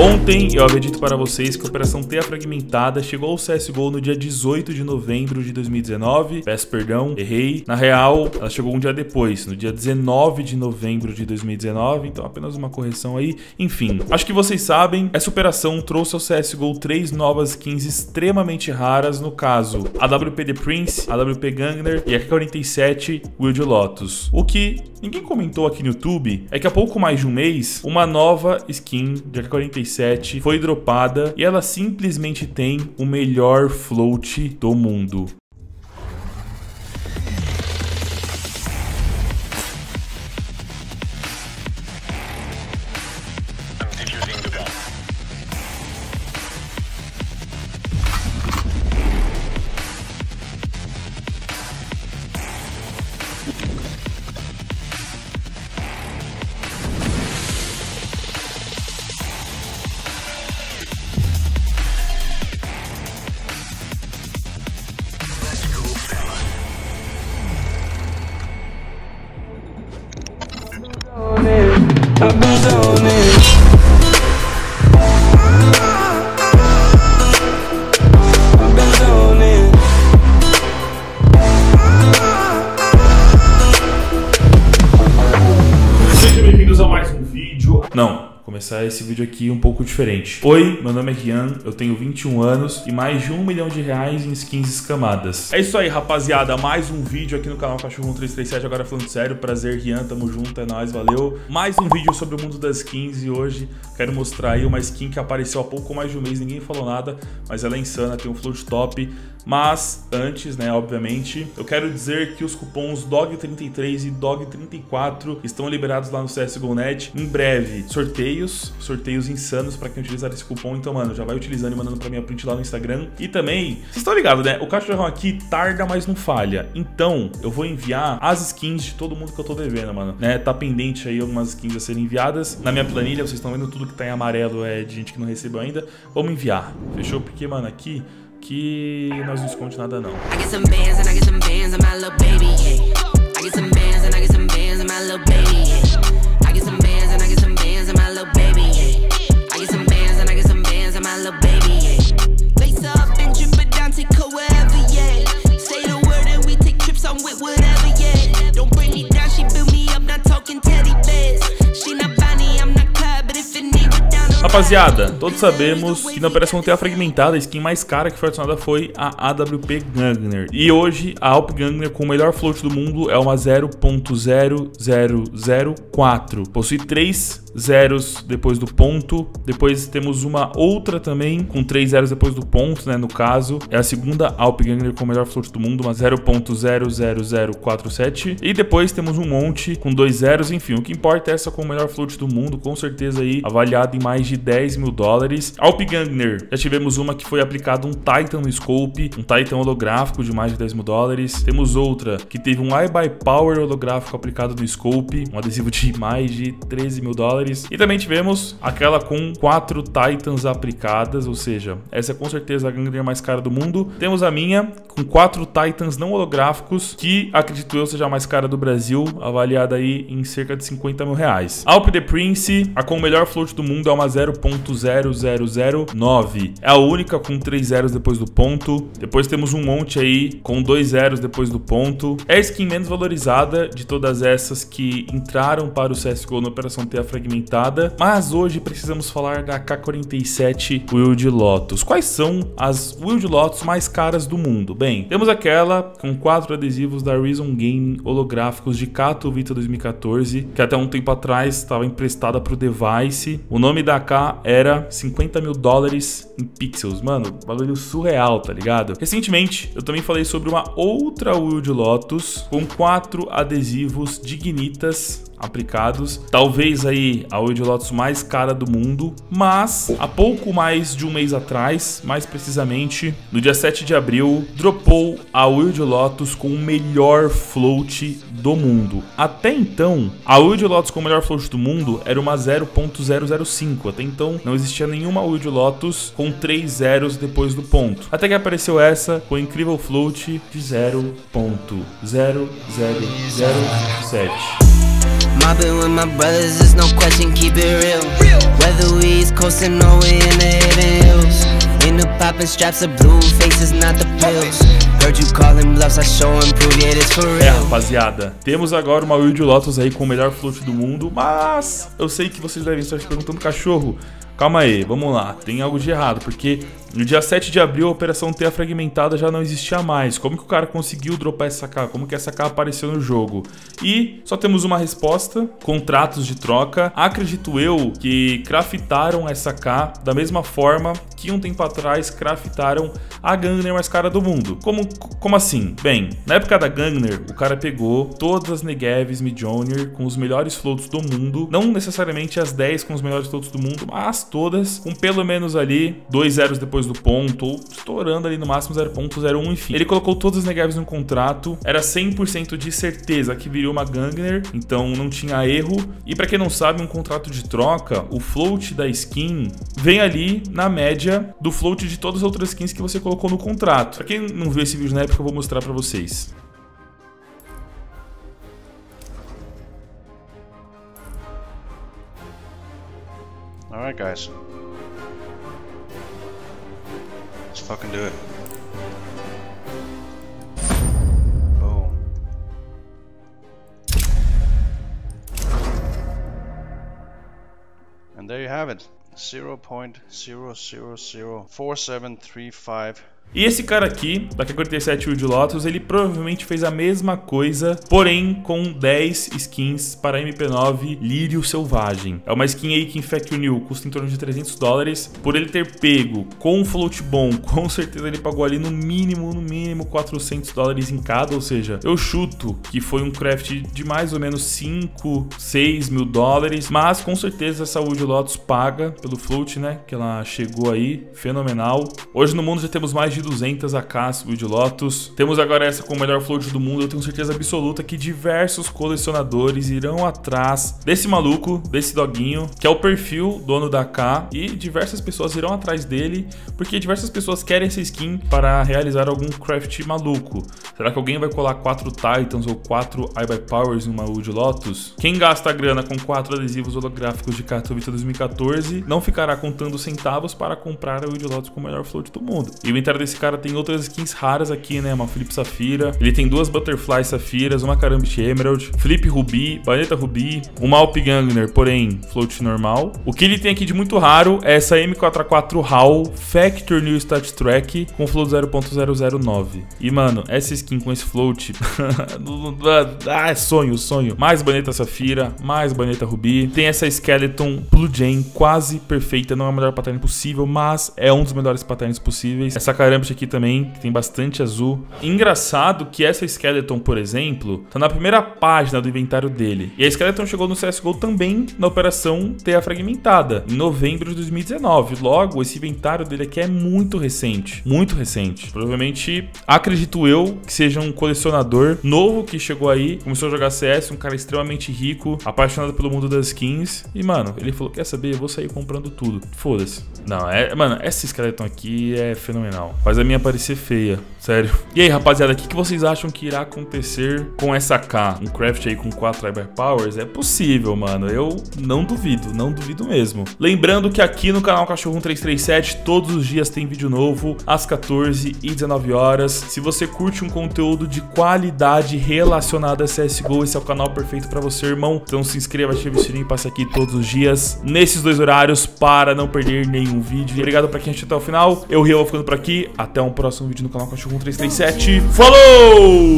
Ontem eu havia dito para vocês que a Operação Teia Fragmentada chegou ao CSGO no dia 18 de novembro de 2019. Peço perdão, errei. Na real, ela chegou um dia depois, no dia 19 de novembro de 2019, então apenas uma correção aí. Enfim, acho que vocês sabem, essa operação trouxe ao CSGO três novas skins extremamente raras, no caso, a WP The Prince, a WP Gangner e a K-47 Wild Lotus. O que ninguém comentou aqui no YouTube é que há pouco mais de um mês, uma nova skin de AK-47 foi dropada e ela simplesmente tem o melhor float do mundo. I'm zoning. Começar esse vídeo aqui um pouco diferente. Oi, meu nome é Rian, eu tenho 21 anos e mais de um milhão de reais em skins escamadas. É isso aí, rapaziada, mais um vídeo aqui no canal Cachorro 1337, agora falando sério, prazer Rian, tamo junto, é nóis, valeu. Mais um vídeo sobre o mundo das skins e hoje quero mostrar aí uma skin que apareceu há pouco mais de um mês, ninguém falou nada, mas ela é insana, tem um float top, mas antes, né, obviamente, eu quero dizer que os cupons DOG33 e DOG34 estão liberados lá no CSGO.net. Em breve, sorteios, sorteios insanos para quem utilizar esse cupom. Então, mano, já vai utilizando e mandando para minha print lá no Instagram. E também, vocês estão ligados, né? O cachorrão aqui tarda, mas não falha. Então, eu vou enviar as skins de todo mundo que eu tô devendo, mano. Né? Tá pendente aí algumas skins a serem enviadas. Na minha planilha, vocês estão vendo tudo que tá em amarelo é de gente que não recebeu ainda. Vamos enviar. Fechou? Porque, mano, aqui que nós não esconde nada não. Rapaziada, todos sabemos que na Operação Terra Fragmentada, a skin mais cara que foi adicionada foi a AWP Gangner. E hoje, a AWP Gangner com o melhor float do mundo é uma 0.0004. Possui três zeros depois do ponto. Depois temos uma outra também com três zeros depois do ponto, né? No caso, é a segunda Alp Gangler com o melhor float do mundo, uma 0.00047. E depois temos um monte com dois zeros. Enfim, o que importa é essa com o melhor float do mundo, com certeza aí avaliada em mais de 10 mil dólares. Alp Gangner, já tivemos uma que foi aplicado um Titan no scope, um Titan holográfico de mais de 10 mil dólares. Temos outra que teve um by Power holográfico aplicado no scope, um adesivo de mais de 13 mil dólares. E também tivemos aquela com quatro Titans aplicadas, ou seja, essa é com certeza a Gangner mais cara do mundo. Temos a minha com quatro Titans não holográficos, que acredito eu seja a mais cara do Brasil, avaliada aí em cerca de 50 mil reais. Alp The Prince, a com o melhor float do mundo é uma 0 0.0009. É a única com 3 zeros depois do ponto. Depois temos um monte aí com 2 zeros depois do ponto. É a skin menos valorizada de todas essas que entraram para o CSGO na Operação Teia Fragmentada. Mas hoje precisamos falar da K47 Wild Lotus. Quais são as Wild Lotus mais caras do mundo? Bem, temos aquela com quatro adesivos da Reason Game holográficos de Kato Vita 2014, que até um tempo atrás estava emprestada para o Device. O nome da K era 50 mil dólares em pixels. Mano, valor surreal, tá ligado? Recentemente, eu também falei sobre uma outra Wild Lotus com quatro adesivos dignitas aplicados. Talvez aí a Wild Lotus mais cara do mundo, mas há pouco mais de um mês atrás, mais precisamente no dia 7 de abril, dropou a Wild Lotus com o melhor float do mundo. Até então, a Wild Lotus com o melhor float do mundo era uma 0.005. Até então, não existia nenhuma Wild Lotus com 3 zeros depois do ponto. Até que apareceu essa com o incrível float de 0.0007. Mobbing with my brothers, there's no question, keep it real. Whether we coasting all way in the hills. In the poppin' straps of blue faces, not the pills. Heard you calling bluffs, I show and prove it is for É, rapaziada, temos agora uma Wild Lotus aí com o melhor float do mundo, mas eu sei que vocês devem estar se perguntando, cachorro, calma aí, vamos lá, tem algo de errado, porque no dia 7 de abril a operação Teia Fragmentada já não existia mais. Como que o cara conseguiu dropar essa K? Como que essa K apareceu no jogo? E só temos uma resposta, contratos de troca. Acredito eu que craftaram essa K da mesma forma que um tempo atrás craftaram a Gangner mais cara do mundo. Como, como assim? Bem, na época da Gangner, o cara pegou todas as Negevs Midjourney com os melhores floats do mundo, não necessariamente as 10 com os melhores floats do mundo, mas todas com pelo menos ali dois zeros depois do ponto, ou estourando ali no máximo 0.01, enfim. Ele colocou todas as Negevs no contrato, era 100% de certeza que viria uma Gangner, então não tinha erro. E pra quem não sabe, um contrato de troca, o float da skin vem ali na média do float de todas as outras skins que você colocou no contrato. Pra quem não viu esse vídeo na época, eu vou mostrar pra vocês. All right, guys. Fucking do it. Boom. And there you have it. 0.0004735 E esse cara aqui, da K47 Wild Lotus, ele provavelmente fez a mesma coisa, porém com 10 skins para MP9 Lírio Selvagem. É uma skin aí que em New custa em torno de 300 dólares. Por ele ter pego com um float bom, com certeza ele pagou ali no mínimo, no mínimo 400 dólares em cada. Ou seja, eu chuto que foi um craft de mais ou menos 5, 6 mil dólares. Mas com certeza essa Wild Lotus paga pelo float, né? Que ela chegou aí, fenomenal. Hoje no mundo já temos mais de 200 AKs Wild Lotus. Temos agora essa com o melhor float do mundo. Eu tenho certeza absoluta que diversos colecionadores irão atrás desse maluco, desse doguinho, que é o perfil dono da AK. E diversas pessoas irão atrás dele, porque diversas pessoas querem essa skin para realizar algum craft maluco. Será que alguém vai colar 4 Titans ou 4 iBuy Powers em uma Wild Lotus? Quem gasta grana com 4 adesivos holográficos de Katowice 2014 não ficará contando centavos para comprar a Wild Lotus com o melhor float do mundo. E o inventário desse cara tem outras skins raras aqui, né? Uma Flip Safira. Ele tem duas Butterfly Safiras, uma Karambit Emerald, Flip Ruby, Baneta Ruby, uma Alp Gangner, porém float normal. O que ele tem aqui de muito raro é essa M44 HAL Factor New Stat Track com float 0.009. E mano, essa skin com esse float. ah, é sonho, sonho. Mais Baneta Safira, mais Baneta Ruby. Tem essa Skeleton Blue Jane quase perfeita. Não é a melhor pattern possível, mas é um dos melhores patterns possíveis. Essa Karambit aqui também, tem bastante azul. Engraçado que essa Skeleton, por exemplo, tá na primeira página do inventário dele. E a Skeleton chegou no CSGO também na operação Teia Fragmentada, em novembro de 2019. Logo, esse inventário dele aqui é muito recente. Muito recente. Provavelmente, acredito eu, que seja um colecionador novo que chegou aí, começou a jogar CS, um cara extremamente rico, apaixonado pelo mundo das skins. E, mano, ele falou: quer saber? Eu vou sair comprando tudo. Foda-se. Não, é. Mano, essa Skeleton aqui é fenomenal. Faz a minha parecer feia, sério. E aí, rapaziada, o que, que vocês acham que irá acontecer com essa K? Um craft aí com 4 Cyber Powers? É possível, mano. Eu não duvido, não duvido mesmo. Lembrando que aqui no canal Cachorro 1337, todos os dias tem vídeo novo, às 14 e 19 horas. Se você curte um conteúdo de qualidade relacionado a CSGO, esse é o canal perfeito pra você, irmão. Então se inscreva, ative o sininho e passe aqui todos os dias, nesses dois horários, para não perder nenhum vídeo. Obrigado pra quem assistiu até o final. Eu, Rio, vou ficando por aqui. Até um próximo vídeo no canal Cachorro 1337. Falou!